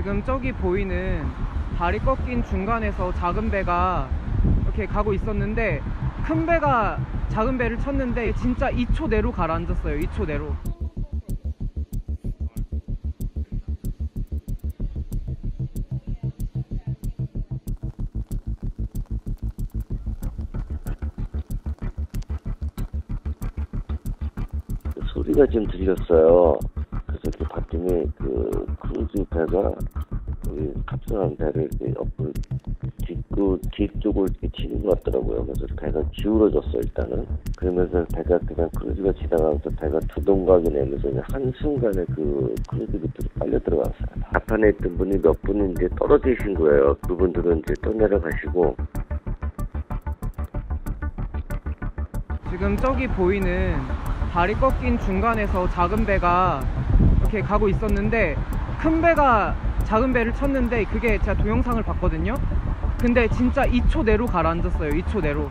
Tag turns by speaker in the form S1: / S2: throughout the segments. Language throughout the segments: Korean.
S1: 지금 저기 보이는 다리 꺾인 중간에서 작은 배가 이렇게 가고 있었는데 큰 배가 작은 배를 쳤는데 진짜 2초 내로 가라앉았어요. 2초 내로.
S2: 그 소리가 좀 들렸어요. 그래서 이렇게 봤더니 그 우리 탑승한 배를 이렇게 옆으로 뒷구 뒤쪽을 치는 것 같더라고요. 그래서 배가 기울어졌어 일단은. 그러면서 배가 그냥 크루즈가 지나가면서 배가 두동강이 내면서 그냥 한 순간에 그 크루즈 밑으로 빨려 들어갔어요. 앞판에 있던 분이 몇 분이 이제 떨어지신 거예요. 그분들은 이제 떠내려가시고
S1: 지금 저기 보이는 다리 꺾인 중간에서 작은 배가 이렇게 가고 있었는데 큰 배가 작은 배를 쳤는데 그게 제가 동영상을 봤거든요. 근데 진짜 2초 내로 가라앉았어요. 2초 내로.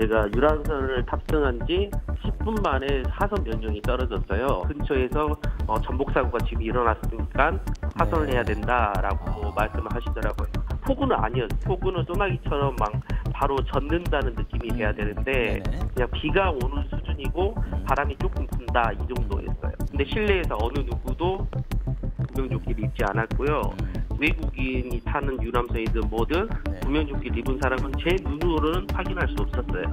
S3: 제가 유람선을 탑승한 지 10분 만에 하선 변종이 떨어졌어요. 근처에서 어, 전복 사고가 지금 일어났으니까 하선을
S4: 네.
S3: 해야 된다라고 말씀을 하시더라고요. 폭우는 아니었어요. 폭우는 소나기처럼 막 바로 젖는다는 느낌이 돼야 되는데
S4: 네네.
S3: 그냥 비가 오는
S4: 음.
S3: 바람이 조금 분다 이 정도였어요. 근데 실내에서 어느 누구도 구명조끼를 입지 않았고요.
S4: 음,
S3: 외국인이 타는 유람선이든 뭐든
S4: 네.
S3: 구명조끼를 입은 사람은 제 눈으로는 확인할 수 없었어요.